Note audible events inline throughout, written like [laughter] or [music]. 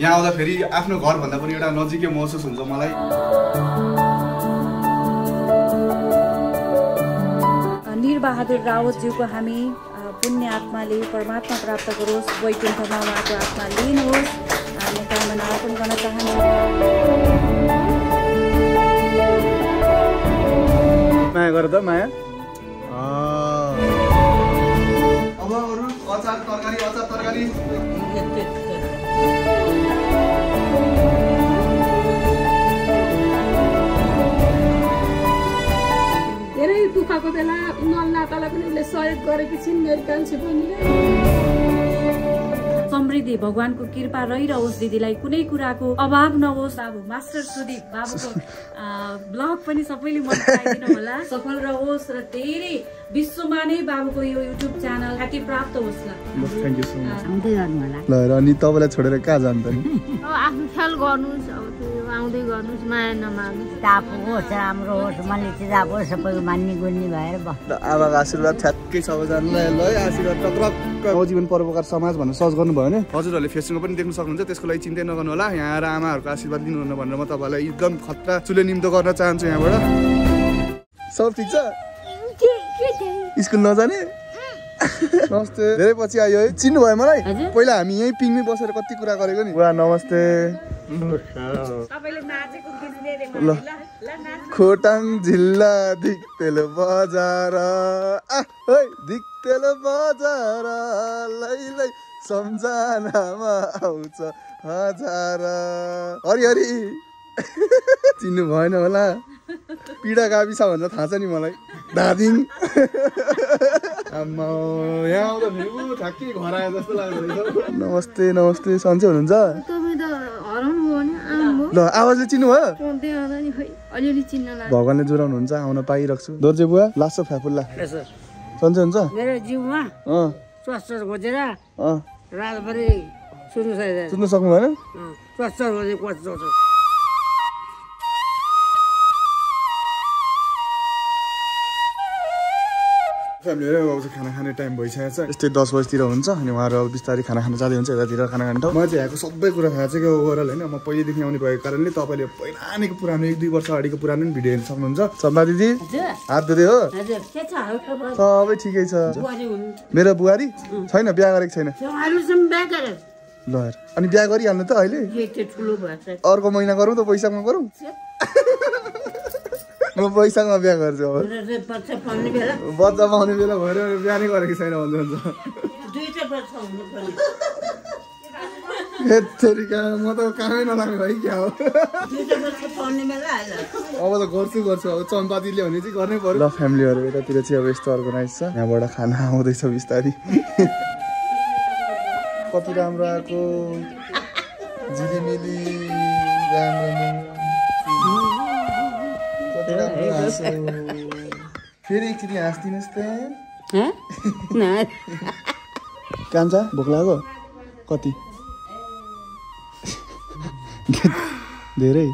यहाँ आउँदा फेरि आफ्नो घरभन्दा पनि एउटा नजिकै महसुस हुन्छ मलाई। निरबहादुर रावतज्यूको हामी पुण्य आत्माले परमात्मा प्राप्त गरोस् वैकुण्ठमा उहाँको आत्मा लिनुहोस्। हामी कामना अर्पण गर्न चाहन्छौँ। माया गर त माया। अब अरू अचार तरकारी अचार तरकारी। दुःखको बेला नल्लातालाई पनि उसले सहयोग गरेकी छिन् मेरो कान्छी बहिनीले। समृद्धि भगवानको कृपा रहिरहोस् दिदीलाई कुनै कुराको अभाव नहोस्। बाबु मास्टर सुदीप बाबुको [laughs] ब्लग पनि सबैले मन पराइदिनु होला। सफल रहोस् र धेरै विश्वमा नै बाबुको यो युट्युब च्यानल ख्याति प्राप्त होस् ल। थ्याङ्क यू सो मच आउँदै गर्नु होला। ल र अनि तपाईँलाई छोडेर कहाँ जान्छ [laughs] आफ्नो ख्याल गर्नुहोस् अब त्यो आउँदै गर्नुहोस् माया नमाग्नुहोस् ताप होस् राम्रो होस् मनले चिजाब होस् सबैको मान्ने गुन्ने भएर आमाको आशीर्वाद ठ्याक्कै सबैजनालाई ल है, आशीर्वाद टक्रक्क नवजीवन परोपकार समाज भनेर सर्च गर्नुभयो भने हजुरहरूले फेसबुकमा पनि देख्न सक्नुहुन्छ त्यसको लागि चिन्तै नगर्नु होला। यहाँ आएर आमाहरूको आशीर्वाद लिनुहुन्न भनेर म तपाईँलाई एकदम खतरा चुले निम्तो गर्न चाहन्छु यहाँबाट। सब ठिक छ? स्कुल नजाने? नमस्ते। धेरै पछि आयो है। चिन्नु भयो मलाई? पहिला हामी यहीँ पिङमै बसेर कति कुरा गरेको नि। वा नमस्ते। ल खोटाङ जिल्ला दिक्तेल बजार। दिक्तेल बजार। लै लै सम्झनामा आउँछ हजार। हरि हरि [laughs] चिन्नु भएन होला। पिडा गाविस भन्छ थाहा छ नि मलाई। धादिङ आम्मा यहाँ आउँदा फेरि ऊ ठ्याक्कै घर आए जस्तो लाग्दो रहेछ नमस्ते नमस्ते सन्चै हुनुहुन्छ? ल आवाजले चिन्नु भयो? सधैँ आउँदा नि खै अलिअलि चिन्न लाग्यो भगवान्ले जोराउनुहुन्छ आउन पाइरहेको छु। दोर्जे बुवा लासो फ्याफुल्ला। सन्चै हुन्छ मेरो जिउमा अँ। स्वास्थ्य खोजेर अँ। रातभरि सुत्नु सक्नु भएन फ्यामिलीहरू अब चाहिँ खाना खाने टाइम भइसकेको छ। यस्तै दस बजीतिर हुन्छ अनि उहाँहरू अब बिस्तारै खाना खान जाँदै हुन्छ यतातिर खाना खाने ठाउँ मलाई चाहिँ यहाँको सबै कुरा थाहा छ क्या ओभरअल होइन। म पहिलेदेखि आउने भएको कारणले तपाईँले पहिलानेको पुरानो एक दुई वर्ष अगाडिको पुरानो पनि भिडियो हेर्न सक्नुहुन्छ। चम्बा दिदी हात धुँदै हो? के सबै ठिकै छ। मेरो बुहारी? छैन बिहा गरेको छैन। उहाँहरूसँग बिहा गरेर ल। अनि बिहा गरिहाल्नु त अहिले? के अर्को महिना गरौँ त वैशाखमा गरौँ? म वैशाखमा बिहा गर्छु अब। बच्चा पाउने बेला? भएर बिहा नै गरेको छैन भन्नुहुन्छ दुईवटा बच्चा हुनु पर्ने हेत्तेरिका म त कामै नलाग्ने भाइ क्या हो? अब त गर्छु गर्छु। अब चम्पातीले भने चाहिँ गर्नै पर्यो। ल फ्यामिलीहरू यतातिर चाहिँ अब यस्तो अर्गनाइज छ। यहाँबाट खाना आउँदैछ बिस्तारी। कति राम्रो आएको। झिलिमिली राम्रो फेरि एकचोटि हाँसिदिनुहोस् त कान्छा भोक लाग्यो कति धेरै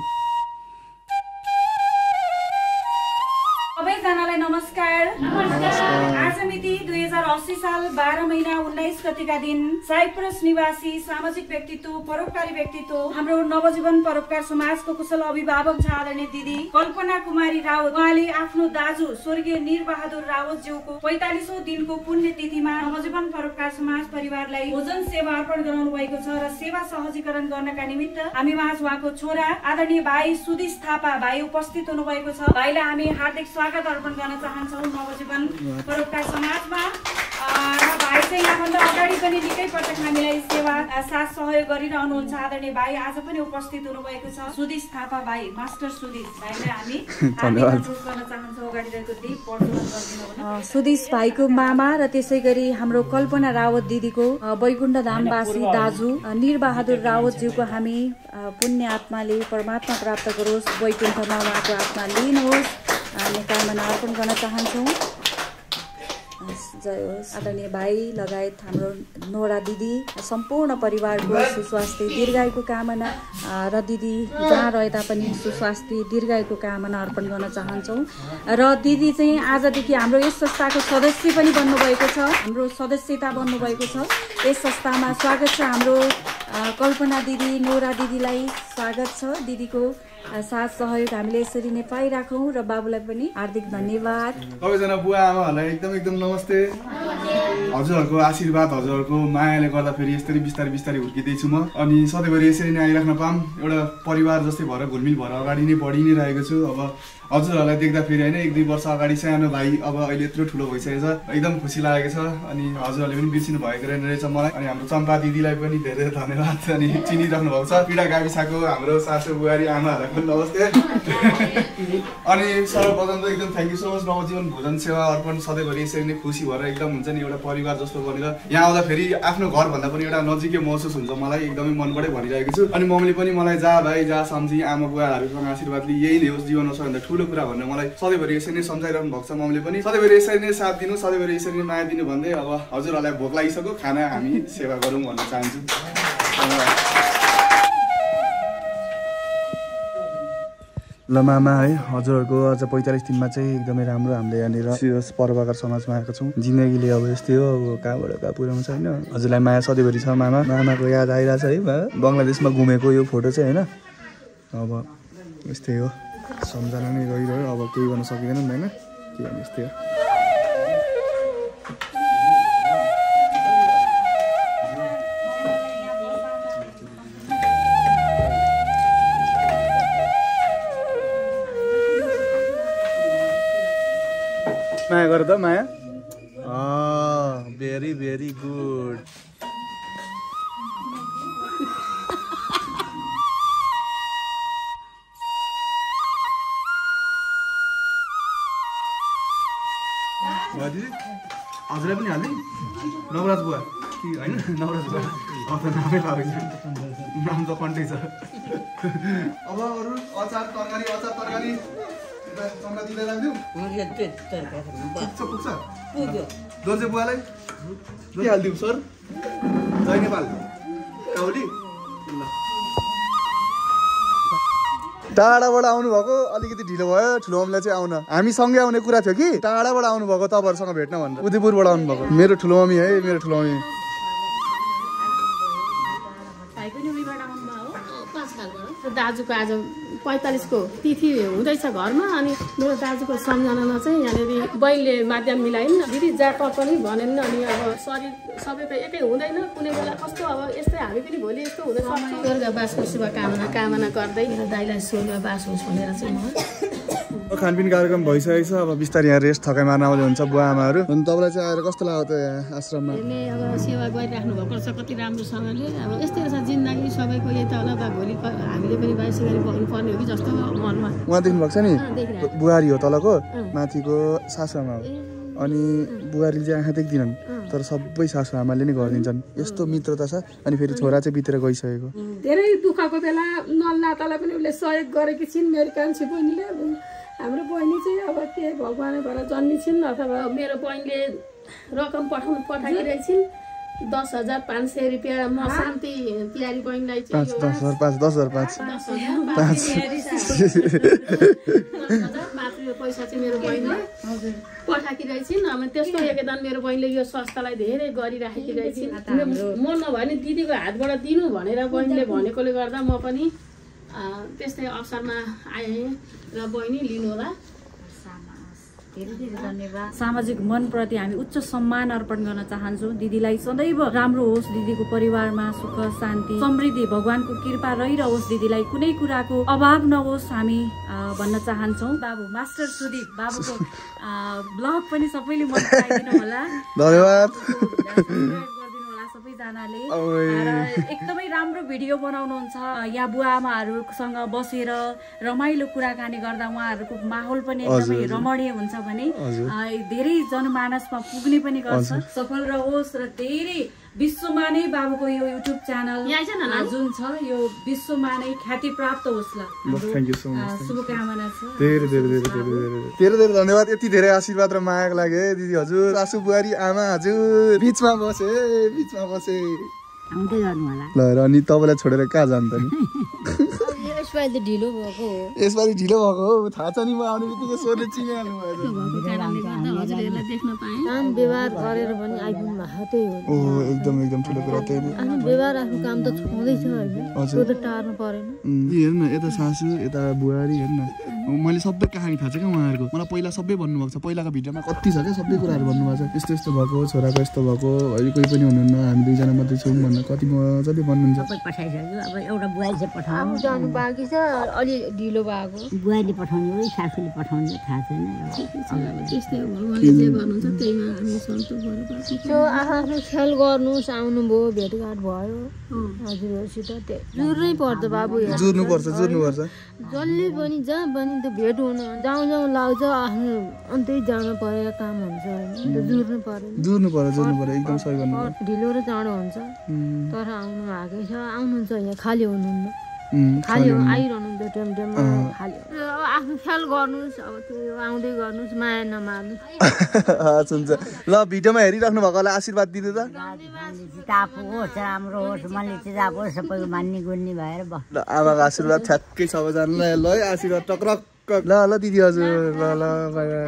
बाह्र महिना उन्नाइस गतिका दिन साइप्रस निवासी सामाजिक व्यक्तित्व परोपकारी व्यक्तित्व हाम्रो नवजीवन परोपकार समाजको कुशल अभिभावक छ आदरणीय दिदी कल्पना कुमारी रावत उहाँले आफ्नो दाजु स्वर्गीय निरबहादुर रावतज्यूको पैतालिसौँ दिनको पुण्य तिथिमा नवजीवन परोपकार समाज परिवारलाई भोजन सेवा अर्पण गराउनु भएको छ र सेवा सहजीकरण गर्नका निमित्त हामी माझ उहाँको छोरा आदरणीय भाइ सुदिस थापा भाइ उपस्थित हुनुभएको छ। भाइलाई हामी हार्दिक स्वागत अर्पण गर्न चाहन्छौँ नवजीवन परोपकार समाजमा। भाइ चाहिँ यहाँभन्दा अगाडि पनि निकै पटक हामीलाई सेवा साथ सहयोग गरिरहनुहुन्छ आदरणीय भाइ। आज पनि उपस्थित हुनुभएको छ सुदिस थापा भाइ मास्टर सुदिस भाइलाई हामी [laughs] गर्न चाहन्छौँ अगाडि रहेको दीप प्रज्वलन गरिदिनु हुन। सुदिस भाइको मामा र त्यसै गरी हाम्रो कल्पना रावत दिदीको वैकुण्ठ धामवासी दाजु निरबहादुर रावतज्यूको हामी पुण्य आत्माले परमात्मा प्राप्त गरोस् वैकुण्ठमा उहाँको आत्मा लिनुहोस्। हामी कामना अर्पण गर्न चाहन्छौँ। जय होस्। आदरणीय भाइ लगायत हाम्रो नोरा दिदी सम्पूर्ण परिवारको सुस्वास्थ्य दीर्घायुको कामना र दिदी जहाँ रहे तापनि सुस्वास्थ्य दीर्घायुको कामना अर्पण गर्न चाहन्छौँ। र दिदी चाहिँ आजदेखि हाम्रो यस संस्थाको सदस्य पनि बन्नुभएको छ। हाम्रो सदस्यता बन्नुभएको छ। यस संस्थामा स्वागत छ हाम्रो कल्पना दिदी नोरा दिदीलाई स्वागत छ दिदीको। साथ सहयोग हामीले यसरी नै पाइराखौँ र बाबुलाई पनि हार्दिक धन्यवाद। सबैजना बुवा आमाहरूलाई एकदम एकदम नमस्ते। हजुरहरूको आशीर्वाद हजुरहरूको मायाले गर्दाखेरि यसरी बिस्तारै बिस्तारै हुर्किँदैछु म। अनि सधैँभरि यसरी नै आइराख्न पाऊँ। एउटा परिवार जस्तै भएर घुलमिल भएर अगाडि नै बढी नै रहेको छु। अब हजुरहरूलाई देख्दाखेरि होइन एक दुई वर्ष अगाडि सानो भाइ अब अहिले यत्रो ठुलो भइसकेको छ एकदम खुसी लागेको छ। अनि हजुरहरूले पनि बिर्सिनु भएको रहेछ मलाई। अनि हाम्रो चम्पा दिदीलाई पनि धेरै धन्यवाद। अनि चिनिराख्नु भएको छ। पिडा गाविसाको हाम्रो सासु बुहारी आमाहरूलाई पनि नमस्ते। अनि सर्वप्रथम त एकदम थ्याङ्क यू सो मच नवजीवन भोजन सेवा अर्पण सधैँभरि यसरी नै खुसी भएर एकदम हुन्छ नि एउटा परिवार जस्तो बनेर। यहाँ आउँदाखेरि आफ्नो घरभन्दा पनि एउटा नजिकै महसुस हुन्छ मलाई। एकदमै मनबाटै भनिरहेको छु। अनि मम्मीले पनि मलाई जा भाइ जा सम्झी आमा बुवाहरूसँग आशीर्वाद लिई यही नै होस् जीवनमा सबैभन्दा ठुलो कुरा भनेर मलाई सधैँभरि यसरी नै सम्झाइरहनु भएको छ मम्मीले पनि। सधैँभरि यसरी नै साथ दिनु सधैँभरि यसरी नै माया दिनु भन्दै अब हजुरहरूलाई भोक लागिसक्यो खाना हामी सेवा गरौँ भन्न चाहन्छु। ल मामा है हजुरहरूको आज पैँतालिस दिनमा चाहिँ एकदमै राम्रो हामीले यहाँनिर सिरियस परोपकार समाजमा आएको छौँ। जिन्दगीले अब यस्तै हो अब कहाँबाट कहाँ पुऱ्याउँछ होइन? हजुरलाई माया सधैँभरि छ मामा। मामाको याद आइरहेछ है बङ्गलादेशमा घुमेको यो फोटो चाहिँ होइन? अब यस्तै हो। सम्झना नै रहिरह्यो अब केही गर्न सकिँदैन नि होइन? के यस्तै माया गर त माया? भेरी भेरी गुड हजुरलाई पनि हाल्ने नवराज बुवा। कि होइन? नवराज बुवा। अब त नामै लाग्यो नाम त कन्टै छ। अब अरू अचार तरकारी अचार तरकारी। यता चम्रा दिँदै राखिदिउँ। पुग्छ? पुग्छ दोर्जे बुवालाई। के हालिदिउँ सर? जय नेपाल। काउली ल। टाढाबाट आउनुभएको अलिकति ढिलो भयो ठुलो मम्मीलाई चाहिँ आउन। हामी सँगै आउने कुरा थियो कि टाढाबाट आउनुभएको तपाईँहरूसँग भेट्न भनेर। उदयपुरबाट आउनुभएको। मेरो ठुलो मम्मी है मेरो ठुलो मम्मी दाजुको आज पैँतालिसको तिथि हुँदैछ घरमा अनि मेरो दाजुको सम्झनामा चाहिँ यहाँनिर बहिनीले माध्यम मिलाइन् दिदी जाट पनि भनेन् अनि अब शरीर सबैको एकै हुँदैन। कुनै बेला कस्तो अब यस्तै हामी पनि भोलि यस्तो हुँदै सक्छौँ स्वर्गवासको शुभकामना। कामना गर्दै मेरो दाइलाई स्वर्गवास होस् भनेर चाहिँ म खानपिन कार्यक्रम भइसकेको छ अब बिस्तारै यहाँ रेस्ट थकाइ मार्न आउँदै हुन्छ बुवा आमाहरू। अनि तपाईँलाई चाहिँ आएर कस्तो लाग्यो त यहाँ आश्रममाहरूले अब सेवा गरिराख्नु भएको रहेछ कति राम्रोसँगले। अब यस्तै रहेछ जिन्दगी सबैको यही त होला बा भोलि हामीले पनि बाइसी गरी बग्नुपर्ने हो कि जस्तो मनमा। उहाँ देख्नु भएको छ नि? बुहारी हो तलको माथिको सासुआमा हो। अनि बुहारीले चाहिँ आँखा देख्दिनन् तर सबै सासु आमाले नै गरिदिन्छन्। यस्तो मित्रता छ अनि फेरि छोरा चाहिँ बितेर गइसकेको। धेरै दुःखको बेला नलनातालाई पनि उसले सहयोग गरेकी छिन् मेरो कान्छी बहिनीले। अब हाम्रो बहिनी चाहिँ अब के भगवानै भएर जन्मी छिन् अथवा मेरो बहिनीले रकम पठाउनु पठाइरहेको छिन् दस हजार पाँच सय रुपियाँ म शान्ति तिहारी बहिनीलाई चाहिँ दस हजार पाँच दस हजार पाँच। दस हजार। पाँच। दस हजार। पाँच रुपियाँ पैसा चाहिँ मेरो बहिनीले पठाएकी रहेछिन् अब त्यसको योगदान मेरो बहिनीले यो संस्थालाई धेरै गरिराखेकी रहेछिन्। म नभए नि दिदीको हातबाट दिनु भनेर बहिनीले भनेकोले गर्दा म पनि त्यस्तै अवसरमा आएँ र बहिनी लिनु होला। धेरै धेरै धन्यवाद सामाजिक मनप्रति हामी उच्च सम्मान अर्पण गर्न चाहन्छौँ। दिदीलाई सदैव राम्रो होस्। दिदीको परिवारमा सुख शान्ति समृद्धि भगवानको कृपा रहिरहोस्। दिदीलाई कुनै कुराको अभाव नहोस् हामी भन्न चाहन्छौँ। बाबु मास्टर सुदीप बाबुको ब्लग पनि सबैले मन पराइदिनु होला। [laughs] धन्यवाद। सबैजनाले एकदमै राम्रो भिडियो बनाउनुहुन्छ। यहाँ बुवा आमाहरूसँग बसेर रमाइलो कुराकानी गर्दा उहाँहरूको माहौल पनि एकदमै। रमणीय हुन्छ भने धेरै जनमानसमा पुग्ने पनि गर्छ। सफल रहोस् र धेरै विश्वमा नै बाबुको यो युट्युब च्यानल। जुन छ यो विश्वमा नै ख्याति प्राप्त होस् ल. शुभकामना छ। धेरै धेरै धेरै धेरै धेरै धेरै धेरै धन्यवाद। यति धेरै आशीर्वाद र मायाको लागि है दिदी हजुर। सासु बुहारी आमा हजुर। बिचमा बसे बिचमा बसे आउँदै गर्नु होला। ल र अनि तपाईँलाई छोडेर कहाँ जान्छ नि? [laughs] यसपालि ढिलो भएको हो। हो। थाहा छ नि म आउने बित्तिकै सोध्ने चिनिहाल्नु काम व्यवहार गरेर पनि आइपुग्नु भएको त्यही हो। ओ एकदम एकदम ठुलो कुरा त्यही नै। आफ्नो व्यवहार आफ्नो काम त छुँदैछ होइन। त्यो त टार्नु परेन। हेर्न यता सासु यता बुहारी हेर्न मैले सबै कहानी थाहा छ क्या उहाँहरूको। मलाई पहिला सबै भन्नुभएको छ। पहिलाको भिडियोमा कति छ क्या सबै कुराहरू भन्नुभएको छ। यस्तो यस्तो भएको छोराको यस्तो भएको अहिले कोही पनि हुनुहुन्न। हामी दुईजना मात्रै छौँ भनेर कति मजाले भन्नुहुन्छ। बाँकी छ अलि ढिलो भएको। बुहारीले पठाउने हो कि सासूले पठाउने थाहा छैन बाँच्छौँ त्यो आफ्नो ख्याल गर्नुहोस् आउनुभयो भेटघाट भयो। हजुरहरूसित त्यो जुर्नै पर्छ बाबु हेर्नु। जुर्नुपर्छ जुर्नुपर्छ। जसले पनि जहाँ पनि त्यो भेट हुन जाउँ जाउँ लाग्छ आफ्नो अन्तै जान परेको काम हुन्छ होइन। जुर्नु परेन। जुर्नु पर्यो जुर्नु पर्यो एकदम सही भन्नु ढिलो र चाँडो हुन्छ। तर आउनु भएकै छ आउनुहुन्छ यहाँ खाली हुनुहुन्न। खाली टाइम टाइममा खाली आफ्नो ख्याल गर्नुहोस् अब त्यो आउँदै गर्नुहोस् माया नमार्नुहोस् हस् हुन्छ ल भिडियोमा हेरिराख्नु भएकोलाई आशीर्वाद दिनु त। ताप होस् राम्रो होस् मनले चाहिँ जाप होस् सबैको मान्ने गुन्ने भएर बस ल आमाको आशीर्वाद ठ्याक्कै सबैजनालाई ल है आशीर्वाद टक्रक। ल ल दिदी हजुर ल ल।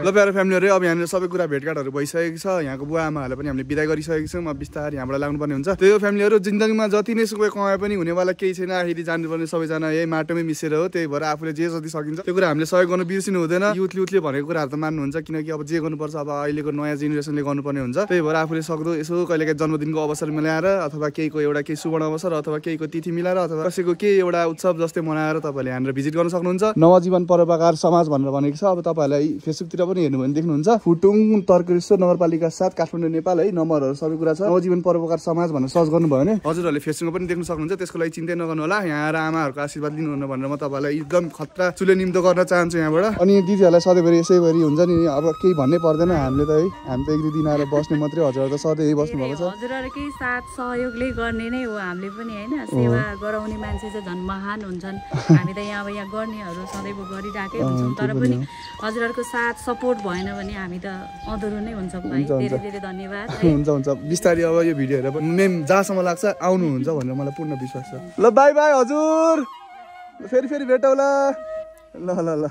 ल प्यारो फ्यामिलीहरू अब यहाँनिर सबै कुरा भेटघाटहरू भइसकेको छ। यहाँको बुवा आमाहरूलाई पनि हामीले बिदा गरिसकेको छौँ। अब बिस्तारै यहाँबाट लाग्नुपर्ने हुन्छ। त्यही हो फ्यामिलीहरू जिन्दगीमा जति नै सुकै कमाए पनि हुनेवाला केही छैन। आखिरी जानुपर्ने सबैजना यही माटोमै मिसेर हो। त्यही भएर आफूले जे जति सकिन्छ त्यो कुरा हामीले सहयोग गर्नु बिर्सिनु हुँदैन। युथले युथले भनेको कुराहरू त मान्नुहुन्छ। किनकि अब जे गर्नुपर्छ अब अहिलेको नयाँ जेनेरेसनले गर्नुपर्ने हुन्छ। त्यही भएर आफूले सक्दो यसो कहिलेकाहीँ जन्मदिनको अवसर मिलाएर अथवा केहीको एउटा केही सुवर्ण अवसर अथवा केहीको तिथि मिलाएर अथवा कसैको केही एउटा उत्सव जस्तै मनाएर तपाईँहरूले यहाँनिर भिजिट गर्न सक्नुहुन्छ। नवजीवन परोपकार समाज भनेर भनेको छ। अब तपाईँहरूलाई फेसबुकतिर पनि हेर्नु भने देख्नुहुन्छ। फुटुङ तर्केश्वर नगरपालिका साथ काठमाडौँ नेपाल है नम्बरहरू सबै कुरा छ। नवजीवन परोपकार समाज भनेर सर्च गर्नुभयो भने। हजुरहरूले फेसबुकमा पनि देख्न सक्नुहुन्छ। त्यसको लागि चिन्तै नगर्नु होला यहाँ आएर आमाहरूको आशीर्वाद लिनुहुन्न भनेर म तपाईँलाई एकदम खतरा चुले निम्तो गर्न चाहन्छु यहाँबाट। अनि दिदीहरूलाई सधैँभरि यसैभरि हुन्छ नि अब केही भन्नै पर्दैन। हामीले त है हामी त एक दुई दिन आएर बस्ने मात्रै हजुरहरू त सधैँ यही बस्नु भएको छ। हजुरहरूकै साथ सहयोगले गर्ने नै हो हामीले पनि होइन? सेवा गराउने मान्छे चाहिँ झन् महान हुन्छन्। हामी त यहाँ अब यहाँ गर्नेहरू सदैव गरिरहेकै हुन्छौँ। तर पनि हजुरहरूको साथ सपोर्ट भएन भने हामी त अधुरो नै हुन्छौँ है धेरै धेरै धन्यवाद हुन्छ हुन्छ। बिस्तारै अब यो भिडियो हेरेर मेम जहाँसम्म लाग्छ आउनुहुन्छ भनेर मलाई पूर्ण विश्वास छ। ल बाई बाई हजुर। फेरि फेरि भेटौँला ल ल ल।